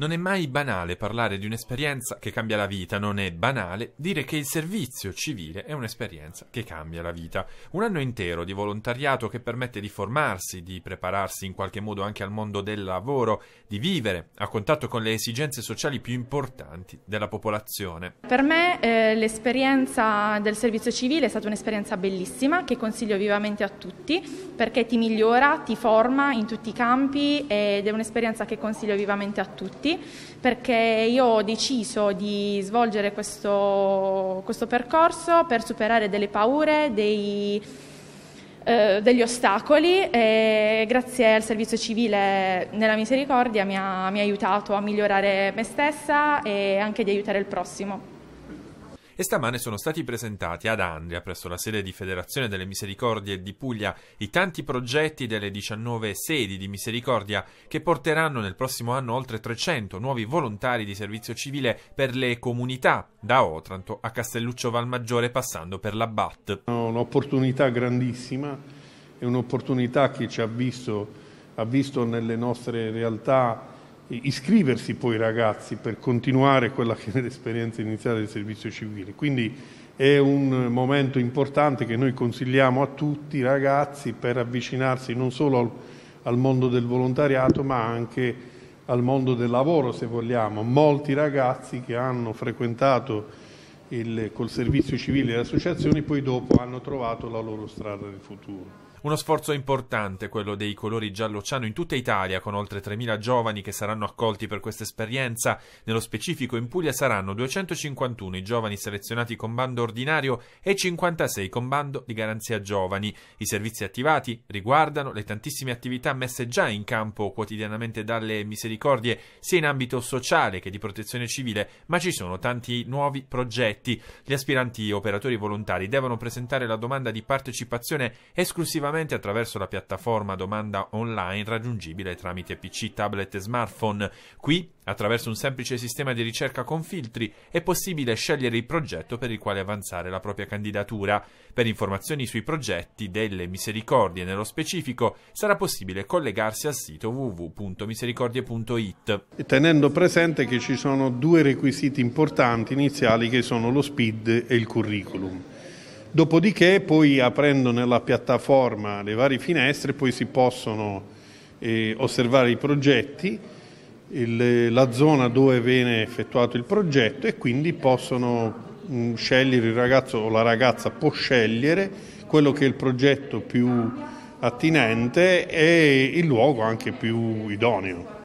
Non è mai banale parlare di un'esperienza che cambia la vita, non è banale dire che il servizio civile è un'esperienza che cambia la vita. Un anno intero di volontariato che permette di formarsi, di prepararsi in qualche modo anche al mondo del lavoro, di vivere a contatto con le esigenze sociali più importanti della popolazione. Per me eh, l'esperienza del servizio civile è stata un'esperienza bellissima che consiglio vivamente a tutti perché ti migliora, ti forma in tutti i campi ed è un'esperienza che consiglio vivamente a tutti tutti perché io ho deciso di svolgere questo, questo percorso per superare delle paure, dei, eh, degli ostacoli e grazie al servizio civile nella misericordia mi ha, mi ha aiutato a migliorare me stessa e anche di aiutare il prossimo e stamane sono stati presentati ad Andria, presso la sede di Federazione delle Misericordie di Puglia, i tanti progetti delle 19 sedi di Misericordia che porteranno nel prossimo anno oltre 300 nuovi volontari di servizio civile per le comunità, da Otranto a Castelluccio Valmaggiore passando per la BAT. Un'opportunità grandissima, è un'opportunità che ci ha visto, ha visto nelle nostre realtà iscriversi poi ragazzi per continuare quella che è l'esperienza iniziale del servizio civile. Quindi è un momento importante che noi consigliamo a tutti i ragazzi per avvicinarsi non solo al, al mondo del volontariato ma anche al mondo del lavoro se vogliamo. Molti ragazzi che hanno frequentato il, col servizio civile le associazioni poi dopo hanno trovato la loro strada del futuro. Uno sforzo importante quello dei colori giallo-ciano in tutta Italia, con oltre 3.000 giovani che saranno accolti per questa esperienza. Nello specifico in Puglia saranno 251 i giovani selezionati con bando ordinario e 56 con bando di garanzia giovani. I servizi attivati riguardano le tantissime attività messe già in campo quotidianamente dalle misericordie, sia in ambito sociale che di protezione civile, ma ci sono tanti nuovi progetti. Gli aspiranti operatori volontari devono presentare la domanda di partecipazione esclusivamente esclusivamente attraverso la piattaforma domanda online raggiungibile tramite PC, tablet e smartphone. Qui, attraverso un semplice sistema di ricerca con filtri, è possibile scegliere il progetto per il quale avanzare la propria candidatura. Per informazioni sui progetti delle misericordie nello specifico, sarà possibile collegarsi al sito www.misericordie.it. Tenendo presente che ci sono due requisiti importanti iniziali che sono lo SPID e il curriculum. Dopodiché poi aprendo nella piattaforma le varie finestre poi si possono eh, osservare i progetti, il, la zona dove viene effettuato il progetto e quindi possono mh, mm, scegliere il ragazzo o la ragazza può scegliere quello che è il progetto più attinente e il luogo anche più idoneo.